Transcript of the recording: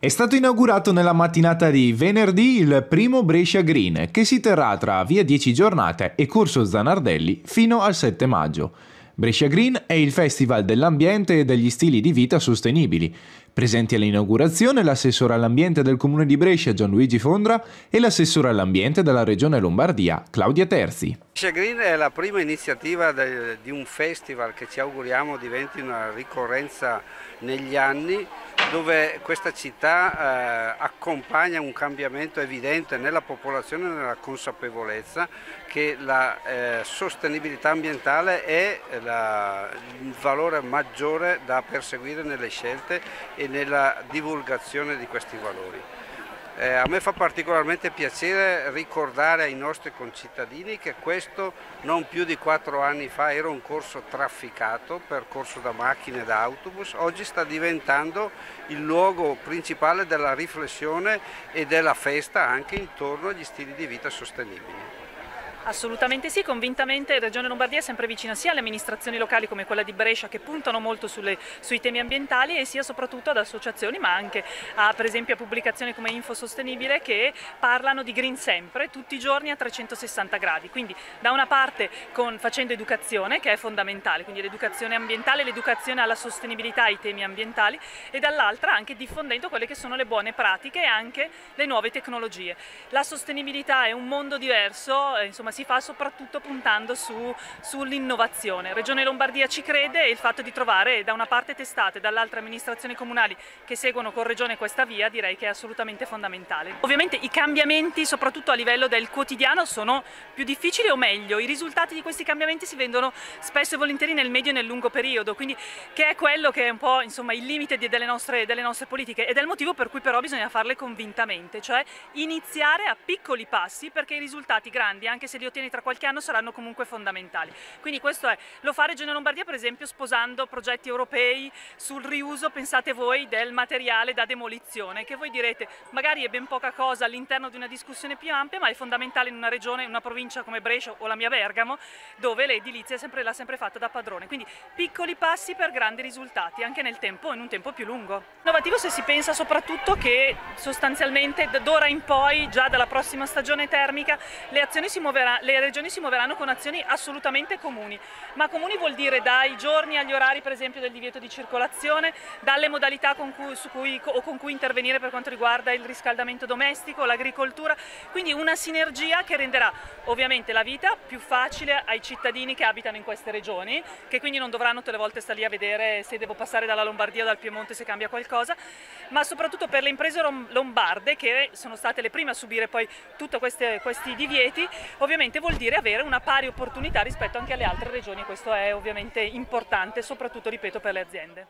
È stato inaugurato nella mattinata di venerdì il primo Brescia Green, che si terrà tra via 10 giornate e Corso Zanardelli fino al 7 maggio. Brescia Green è il festival dell'ambiente e degli stili di vita sostenibili. Presenti all'inaugurazione l'assessore all'ambiente del comune di Brescia Gianluigi Fondra e l'assessore all'ambiente della regione Lombardia Claudia Terzi. Brescia Green è la prima iniziativa di un festival che ci auguriamo diventi una ricorrenza negli anni dove questa città eh, accompagna un cambiamento evidente nella popolazione e nella consapevolezza che la eh, sostenibilità ambientale è la, il valore maggiore da perseguire nelle scelte e nella divulgazione di questi valori. Eh, a me fa particolarmente piacere ricordare ai nostri concittadini che questo non più di quattro anni fa era un corso trafficato, percorso da macchine e da autobus, oggi sta diventando il luogo principale della riflessione e della festa anche intorno agli stili di vita sostenibili. Assolutamente sì, convintamente Regione Lombardia è sempre vicina sia alle amministrazioni locali come quella di Brescia che puntano molto sulle, sui temi ambientali e sia soprattutto ad associazioni ma anche a per esempio a pubblicazioni come Info Sostenibile che parlano di green sempre tutti i giorni a 360 gradi, quindi da una parte con, facendo educazione che è fondamentale, quindi l'educazione ambientale, l'educazione alla sostenibilità ai temi ambientali e dall'altra anche diffondendo quelle che sono le buone pratiche e anche le nuove tecnologie. La sostenibilità è un mondo diverso, eh, insomma si fa soprattutto puntando su, sull'innovazione. Regione Lombardia ci crede e il fatto di trovare da una parte testate e dall'altra amministrazioni comunali che seguono con Regione questa via direi che è assolutamente fondamentale. Ovviamente i cambiamenti soprattutto a livello del quotidiano sono più difficili o meglio, i risultati di questi cambiamenti si vendono spesso e volentieri nel medio e nel lungo periodo, quindi che è quello che è un po' insomma, il limite delle nostre, delle nostre politiche ed è il motivo per cui però bisogna farle convintamente, cioè iniziare a piccoli passi perché i risultati grandi, anche se li ottieni tra qualche anno saranno comunque fondamentali. Quindi questo è, lo fa Regione Lombardia per esempio sposando progetti europei sul riuso, pensate voi, del materiale da demolizione, che voi direte magari è ben poca cosa all'interno di una discussione più ampia, ma è fondamentale in una regione, in una provincia come Brescia o la mia Bergamo, dove l'edilizia l'ha sempre fatta da padrone. Quindi piccoli passi per grandi risultati, anche nel tempo, in un tempo più lungo. Innovativo se si pensa soprattutto che sostanzialmente d'ora in poi, già dalla prossima stagione termica, le azioni si muoveranno le regioni si muoveranno con azioni assolutamente comuni, ma comuni vuol dire dai giorni agli orari per esempio del divieto di circolazione, dalle modalità con cui, cui, con cui intervenire per quanto riguarda il riscaldamento domestico, l'agricoltura, quindi una sinergia che renderà ovviamente la vita più facile ai cittadini che abitano in queste regioni, che quindi non dovranno tutte le volte stare lì a vedere se devo passare dalla Lombardia o dal Piemonte se cambia qualcosa, ma soprattutto per le imprese lombarde che sono state le prime a subire poi tutti questi divieti, ovviamente ovviamente vuol dire avere una pari opportunità rispetto anche alle altre regioni, questo è ovviamente importante, soprattutto ripeto per le aziende.